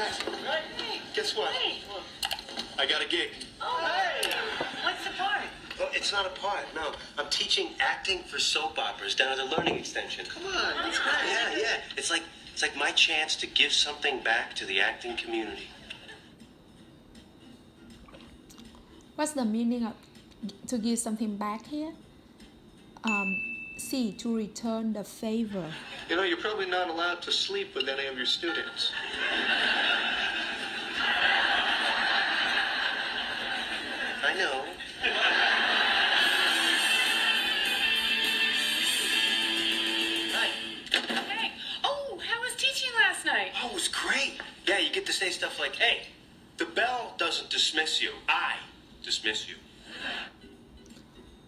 guys, guess what? I got a gig. Oh, Hey! What's the part? Well, it's not a part, no. I'm teaching acting for soap operas down at the Learning Extension. Come on, that's great. Yeah, yeah. It's like it's like my chance to give something back to the acting community. What's the meaning of to give something back here? Um, C. To return the favor. You know, you're probably not allowed to sleep with any of your students. I know. Hi. Hey, oh, how was teaching last night? Oh, it was great. Yeah, you get to say stuff like, "Hey, the bell doesn't dismiss you. I dismiss you."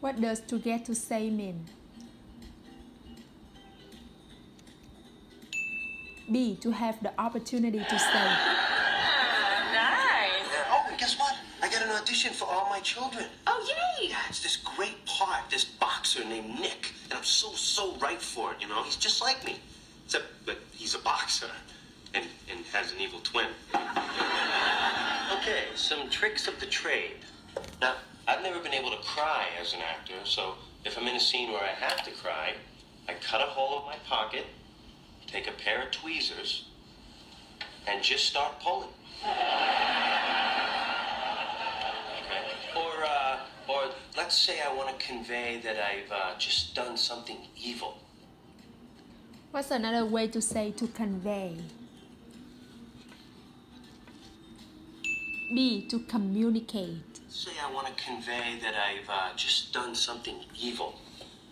What does to get to say mean? B. To have the opportunity to say. Audition for all my children. Oh, yay. Yeah, it's this great part, this boxer named Nick, and I'm so so right for it. You know, he's just like me, except that he's a boxer, and and has an evil twin. okay, some tricks of the trade. Now, I've never been able to cry as an actor, so if I'm in a scene where I have to cry, I cut a hole in my pocket, take a pair of tweezers, and just start pulling. Let's say I want to convey that I've uh, just done something evil. What's another way to say to convey? B. To communicate. Say I want to convey that I've uh, just done something evil.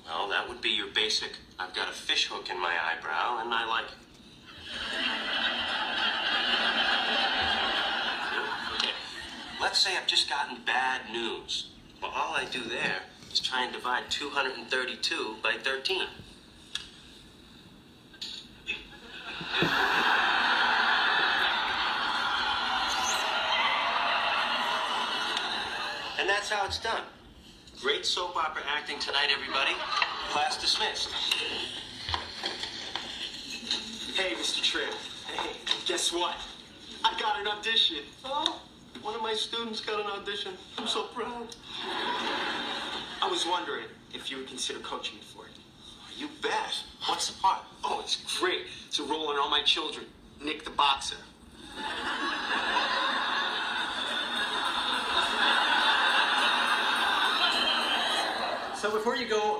Well, that would be your basic. I've got a fish hook in my eyebrow, and I like it. Okay. Let's say I've just gotten bad news. Well, all I do there is try and divide 232 by 13. And that's how it's done. Great soap opera acting tonight, everybody. Class dismissed. Hey, Mr. Trim. Hey, guess what? I got an audition. Oh, one of my students got an audition. I'm so proud. I was wondering if you would consider coaching me for it. You bet. What's the part? Oh, it's great. It's a role in All My Children. Nick the Boxer. So before you go,